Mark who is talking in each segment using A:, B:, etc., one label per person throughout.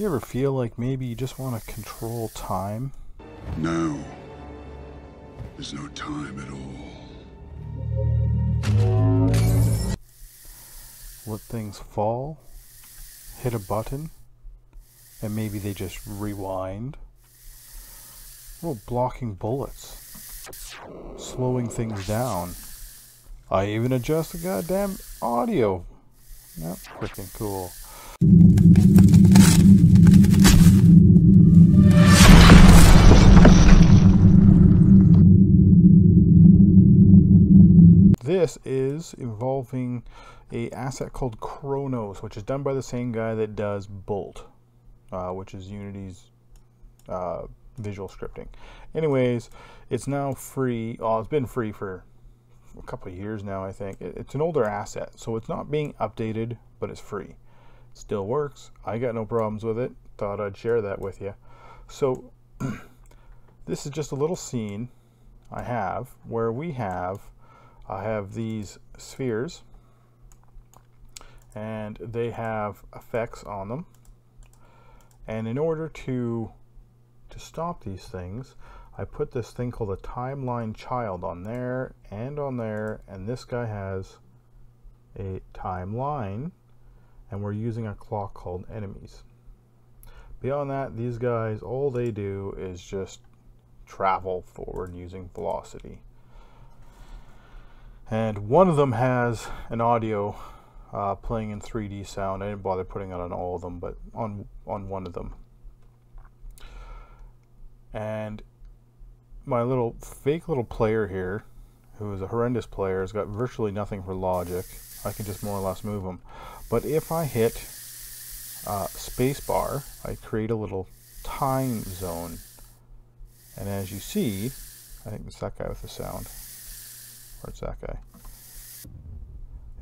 A: You ever feel like maybe you just want to control time?
B: Now, there's no time at all.
A: Let things fall, hit a button, and maybe they just rewind. Well, blocking bullets, slowing things down. I even adjust the goddamn audio. Yep, freaking cool. This is involving a asset called Chronos, which is done by the same guy that does Bolt, uh, which is Unity's uh, visual scripting. Anyways, it's now free. Oh, it's been free for a couple of years now, I think. It's an older asset, so it's not being updated, but it's free. Still works. I got no problems with it. Thought I'd share that with you. So, this is just a little scene I have where we have I have these spheres and they have effects on them. And in order to to stop these things I put this thing called a timeline child on there and on there and this guy has a timeline and we're using a clock called enemies. Beyond that these guys all they do is just travel forward using velocity and one of them has an audio uh, playing in 3D sound. I didn't bother putting it on all of them, but on on one of them. And my little fake little player here, who is a horrendous player, has got virtually nothing for logic. I can just more or less move him. But if I hit uh, spacebar, I create a little time zone. And as you see, I think it's that guy with the sound. Where's that guy?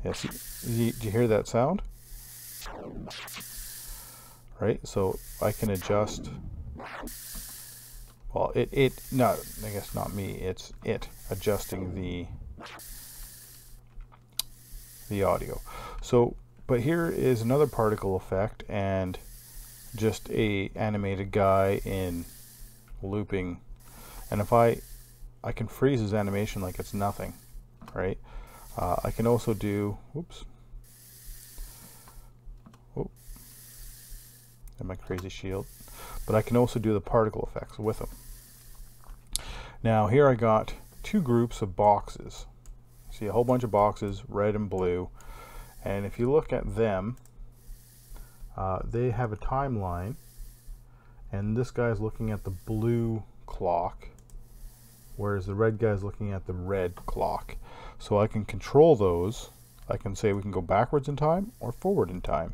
A: Yes, yeah, did you hear that sound? Right, so I can adjust. Well, it it no, I guess not me. It's it adjusting the the audio. So, but here is another particle effect and just a animated guy in looping. And if I I can freeze his animation like it's nothing right? Uh, I can also do, whoops, whoop, and my crazy shield, but I can also do the particle effects with them. Now here I got two groups of boxes. See a whole bunch of boxes, red and blue, and if you look at them, uh, they have a timeline, and this guy is looking at the blue clock, whereas the red guy is looking at the red clock. So I can control those. I can say we can go backwards in time or forward in time.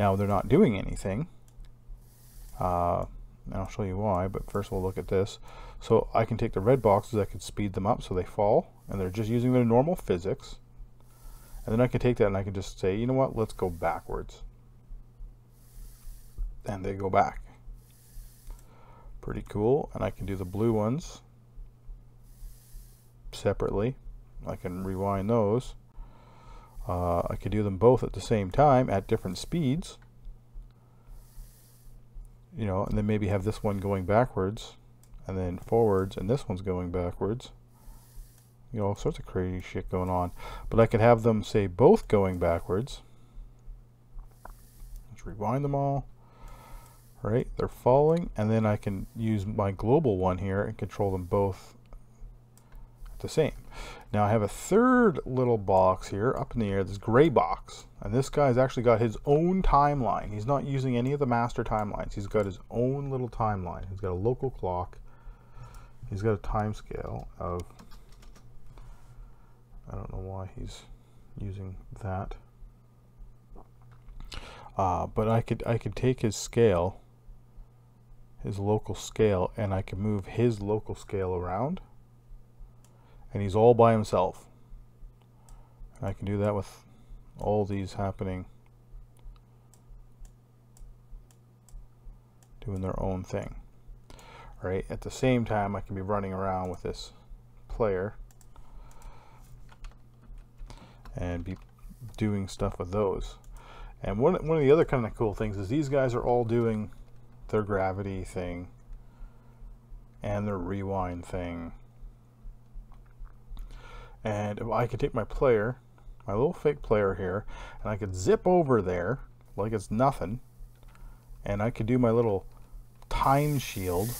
A: Now they're not doing anything. Uh, I'll show you why, but first we'll look at this. So I can take the red boxes, I can speed them up so they fall, and they're just using their normal physics. And then I can take that and I can just say, you know what, let's go backwards. And they go back. Pretty cool. And I can do the blue ones separately. I can rewind those. Uh, I could do them both at the same time at different speeds. You know, and then maybe have this one going backwards and then forwards and this one's going backwards. You know, all sorts of crazy shit going on. But I could have them, say, both going backwards. Let's rewind them all. Right, they're falling, and then I can use my global one here and control them both the same. Now I have a third little box here up in the air, this gray box. And this guy's actually got his own timeline. He's not using any of the master timelines. He's got his own little timeline. He's got a local clock. He's got a time scale of, I don't know why he's using that. Uh, but I could I could take his scale, his local scale, and I can move his local scale around and he's all by himself. And I can do that with all these happening doing their own thing. Right? At the same time I can be running around with this player and be doing stuff with those. And one, one of the other kind of cool things is these guys are all doing their gravity thing and their rewind thing. And I could take my player, my little fake player here, and I could zip over there like it's nothing, and I could do my little time shield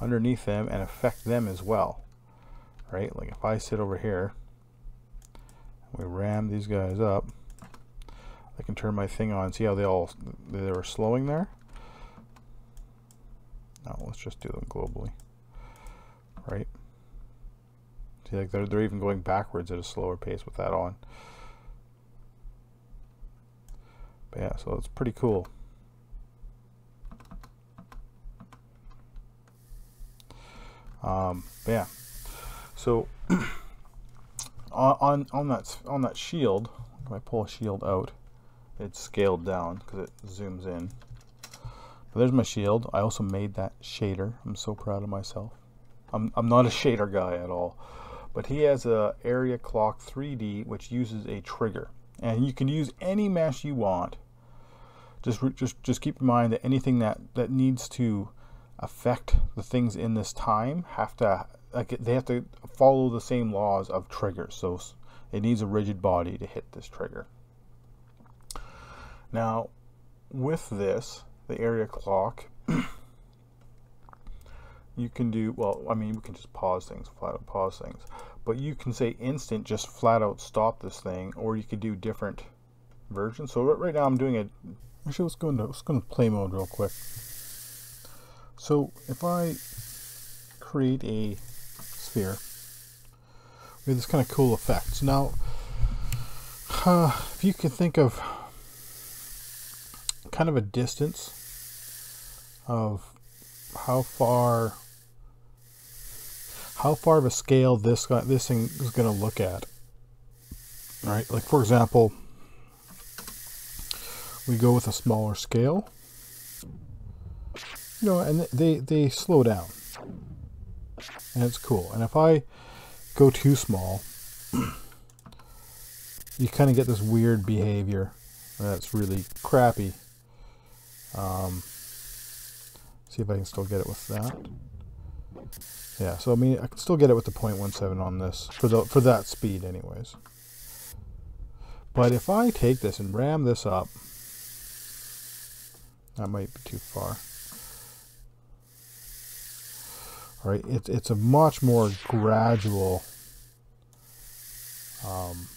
A: underneath them and affect them as well. Right? Like if I sit over here, we ram these guys up, I can turn my thing on. See how they all they were slowing there? Now let's just do them globally. Right? Like they're, they're even going backwards at a slower pace with that on. But yeah, so it's pretty cool. Um, yeah. So on on that on that shield, if I pull a shield out, it's scaled down because it zooms in. But there's my shield. I also made that shader. I'm so proud of myself. I'm I'm not a shader guy at all, but he has a area clock 3D which uses a trigger, and you can use any mesh you want. Just just just keep in mind that anything that that needs to affect the things in this time have to like they have to follow the same laws of triggers. So it needs a rigid body to hit this trigger. Now, with this, the area clock, you can do well. I mean, we can just pause things, flat out pause things, but you can say instant, just flat out stop this thing, or you could do different versions. So right now, I'm doing it. Actually, let's go into let's go into play mode real quick. So if I create a sphere, we have this kind of cool effect. Now, uh, if you can think of kind of a distance of how far how far of a scale this this thing is going to look at. Right? Like for example, we go with a smaller scale you know, and they, they slow down. And it's cool. And if I go too small, you kind of get this weird behavior that's really crappy. Um, see if I can still get it with that. Yeah, so I mean, I can still get it with the 0.17 on this, for, the, for that speed anyways. But if I take this and ram this up, that might be too far. right? It's it's a much more gradual um,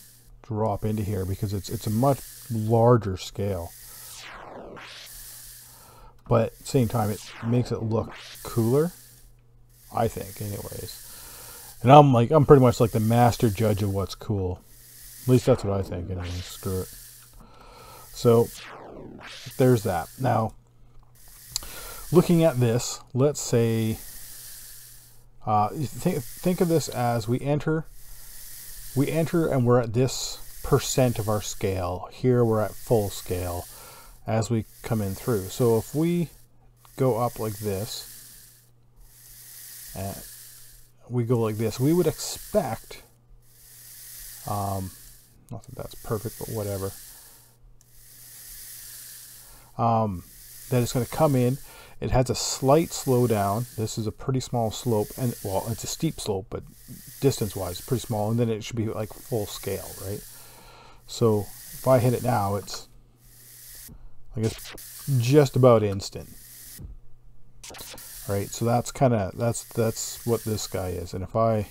A: drop into here because it's it's a much larger scale. But at the same time, it makes it look cooler. I think, anyways. And I'm like, I'm pretty much like the master judge of what's cool. At least that's what I think. Anyways, screw it. So there's that. Now, looking at this, let's say uh, think, think of this as we enter, we enter and we're at this percent of our scale. Here we're at full scale as we come in through. So if we go up like this, and we go like this, we would expect, um, not that that's perfect, but whatever, um, that it's going to come in it has a slight slowdown. This is a pretty small slope, and well, it's a steep slope, but distance-wise, pretty small. And then it should be like full scale, right? So if I hit it now, it's I guess just about instant, right? So that's kind of that's that's what this guy is. And if I,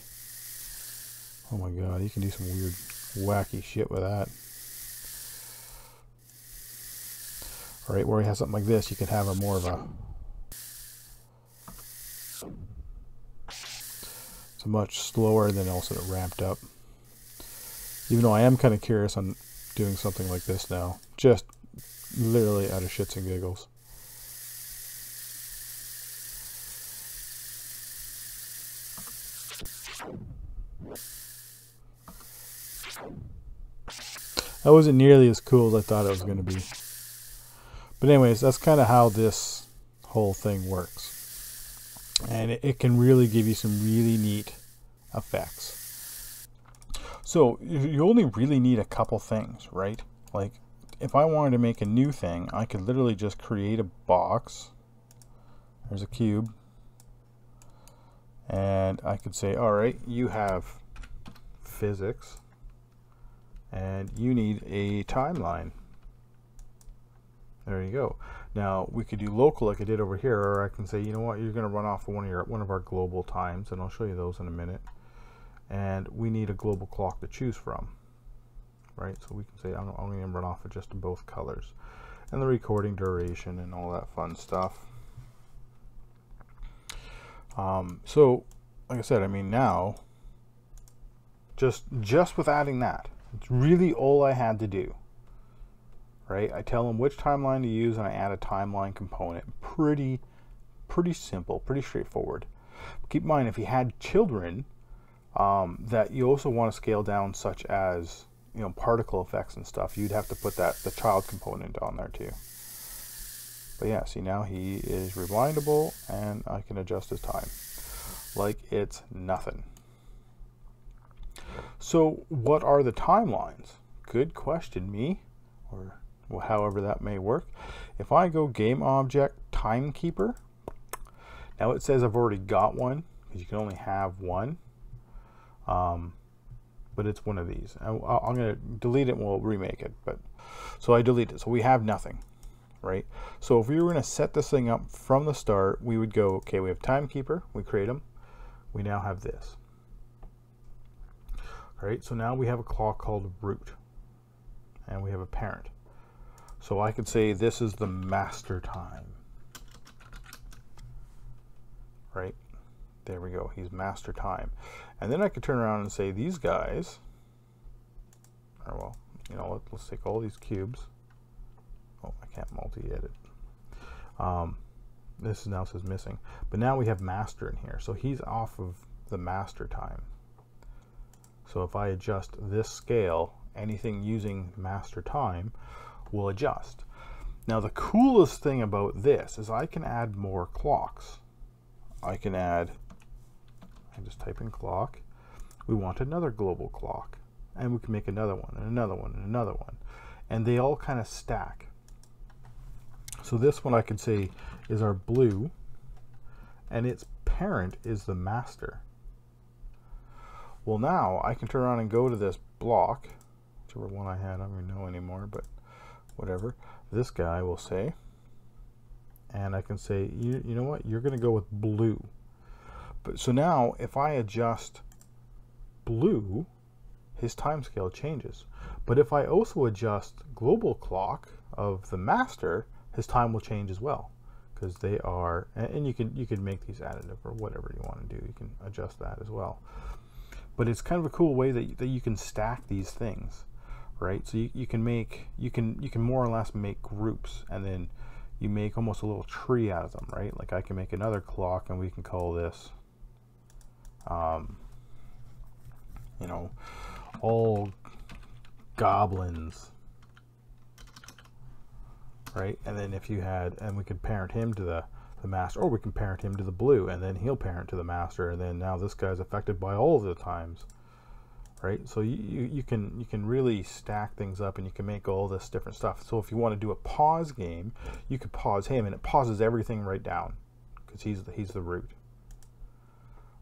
A: oh my god, you can do some weird, wacky shit with that. All right, where he has something like this, you can have a more of a it's much slower than also it ramped up. Even though I am kind of curious on doing something like this now. Just literally out of shits and giggles. That wasn't nearly as cool as I thought it was going to be. But anyways, that's kind of how this whole thing works and it, it can really give you some really neat effects. So you only really need a couple things, right? Like if I wanted to make a new thing, I could literally just create a box. There's a cube. And I could say, all right, you have physics and you need a timeline. There you go. Now we could do local like I did over here, or I can say, you know what, you're going to run off of one of your one of our global times, and I'll show you those in a minute. And we need a global clock to choose from, right? So we can say I'm, I'm going to run off of just both colors, and the recording duration and all that fun stuff. Um, so, like I said, I mean now, just just with adding that, it's really all I had to do right? I tell them which timeline to use and I add a timeline component. Pretty, pretty simple, pretty straightforward. Keep in mind, if you had children, um, that you also want to scale down such as, you know, particle effects and stuff, you'd have to put that, the child component on there too. But yeah, see now he is rewindable and I can adjust his time like it's nothing. So what are the timelines? Good question, me, or however that may work. If I go game object timekeeper, now it says I've already got one because you can only have one. Um, but it's one of these. I, I'm going to delete it and we'll remake it. But so I delete it. So we have nothing, right? So if we were going to set this thing up from the start, we would go, okay, we have timekeeper. We create them. We now have this. Right, so now we have a clock called root, and we have a parent. So I could say this is the master time. Right? There we go. He's master time. And then I could turn around and say these guys, or well, you know, let, us take all these cubes. Oh, I can't multi-edit. Um, this now says missing. But now we have master in here. So he's off of the master time. So if I adjust this scale, anything using master time will adjust. Now the coolest thing about this is I can add more clocks. I can add, I just type in clock. We want another global clock. And we can make another one, and another one, and another one. And they all kind of stack. So this one I could say is our blue, and its parent is the master. Well now I can turn around and go to this block, whichever one I had, I don't even know anymore, but whatever. This guy will say and I can say you, you know what? You're gonna go with blue. But so now if I adjust blue his time scale changes. But if I also adjust global clock of the master his time will change as well because they are and you can you can make these additive or whatever you want to do. You can adjust that as well but it's kind of a cool way that, that you can stack these things right? So you, you can make, you can, you can more or less make groups and then you make almost a little tree out of them, right? Like I can make another clock and we can call this, um, you know, all goblins, right? And then if you had, and we could parent him to the, the master, or we can parent him to the blue, and then he'll parent to the master, and then now this guy's affected by all of the times right? So you, you, you, can you can really stack things up and you can make all this different stuff. So if you want to do a pause game, you could pause him and it pauses everything right down because he's the, he's the root,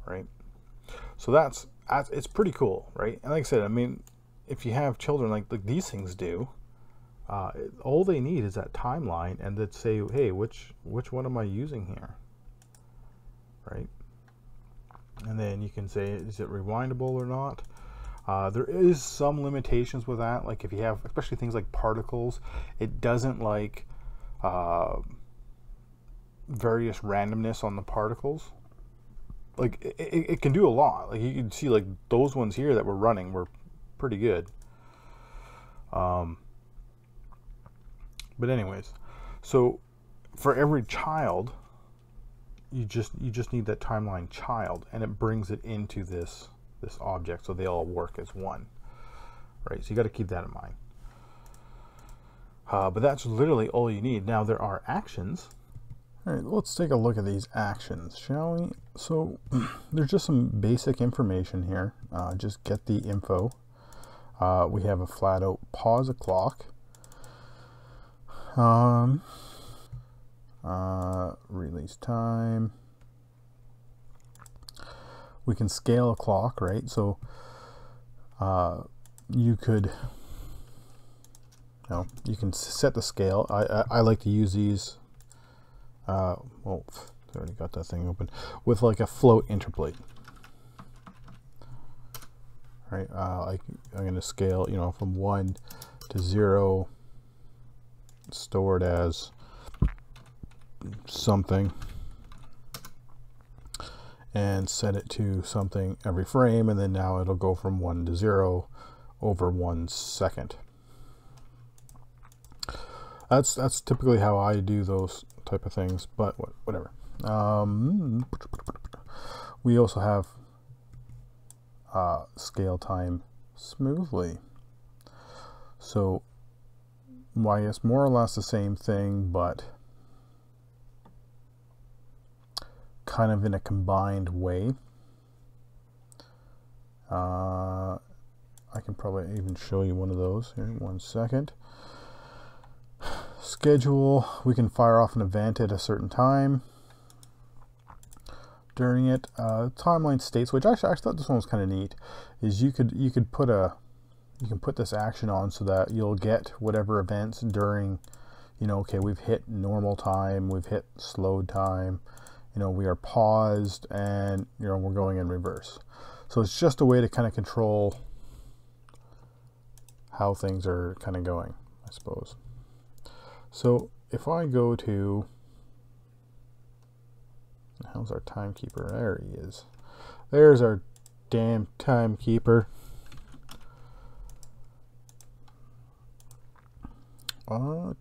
A: right? So that's, it's pretty cool, right? And like I said, I mean, if you have children like, like these things do, uh, all they need is that timeline and that say, hey, which which one am I using here, right? And then you can say, is it rewindable or not? Uh, there is some limitations with that, like if you have, especially things like particles, it doesn't like uh, various randomness on the particles. Like it, it, can do a lot. Like you can see, like those ones here that were running were pretty good. Um, but anyways, so for every child, you just you just need that timeline child, and it brings it into this this object so they all work as one. Right, so you got to keep that in mind. Uh, but that's literally all you need. Now there are actions. All right, let's take a look at these actions, shall we? So there's just some basic information here. Uh, just get the info. Uh, we have a flat out pause a clock. Um, uh, release time. We can scale a clock, right? So uh, you could, you know, you can set the scale. I, I, I like to use these. Uh, oh, I already got that thing open with like a float interpolate. Right, uh, I, I'm going to scale, you know, from one to zero, stored as something and set it to something every frame and then now it'll go from 1 to 0 over one second. That's that's typically how I do those type of things, but whatever. Um, we also have uh, scale time smoothly. So, well, I guess more or less the same thing, but kind of in a combined way. Uh, I can probably even show you one of those here in one second. Schedule, we can fire off an event at a certain time during it. Uh, timeline states, which actually I thought this one was kind of neat, is you could you could put a you can put this action on so that you'll get whatever events during, you know, okay, we've hit normal time, we've hit slow time, you know, we are paused, and you know we're going in reverse. So it's just a way to kind of control how things are kind of going, I suppose. So if I go to How's our timekeeper? There he is. There's our damn timekeeper. Uh,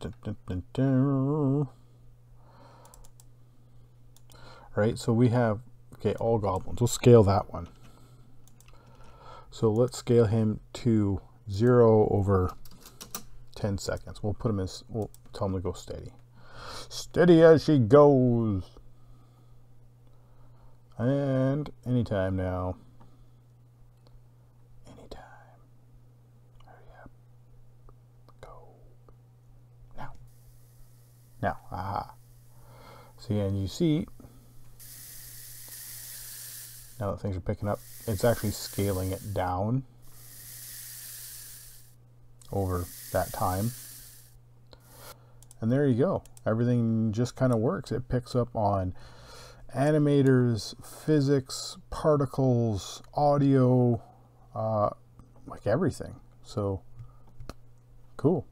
A: right, so we have, okay, all goblins. We'll scale that one. So let's scale him to 0 over 10 seconds. We'll put him in, we'll tell him to go steady. Steady as she goes. And anytime now. Anytime. Hurry up. Go. Now. Now. Aha. See, and you see, now that things are picking up, it's actually scaling it down over that time. And there you go. Everything just kind of works. It picks up on animators, physics, particles, audio, uh, like everything. So cool.